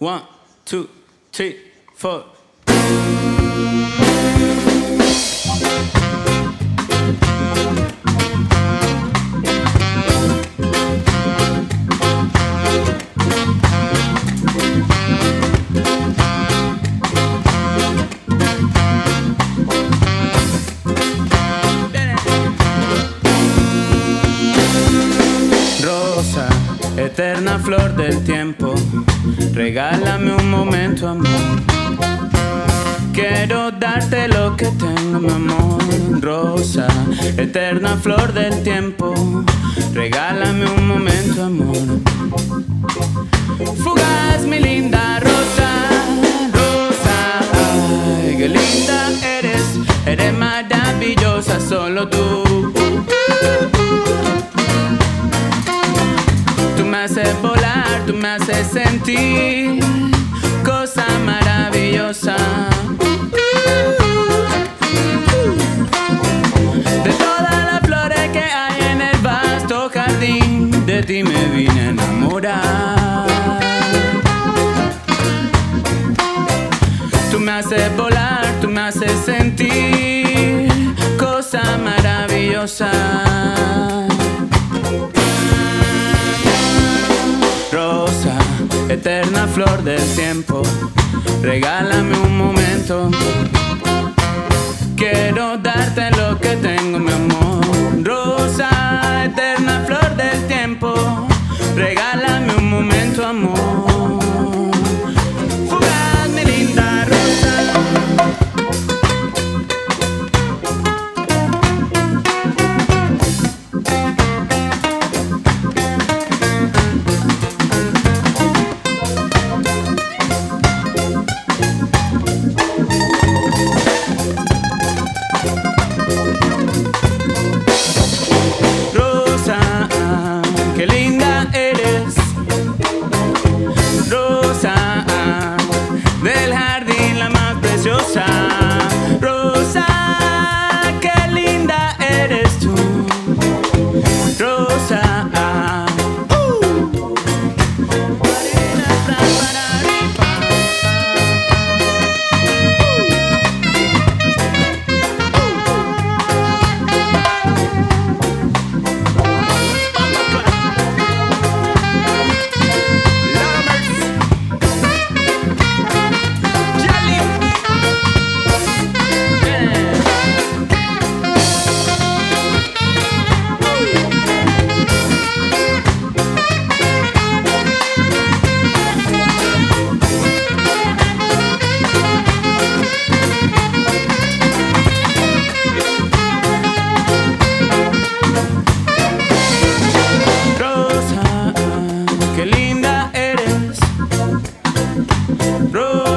One, two, three, four. Rosa, eterna flor del tiempo, regálame un momento, amor. Quiero darte lo que tengo, mi amor. Rosa, eterna flor del tiempo, regálame un momento, amor. Fugaz, mi linda tú me haces sentir cosa maravillosa. De todas las flores que hay en el vasto jardín, de ti me vine a enamorar. Tú me haces volar, tú me haces sentir cosa maravillosa. Flor del tiempo, regálame un momento. Quiero darte lo que tengo, mi amor. Bro.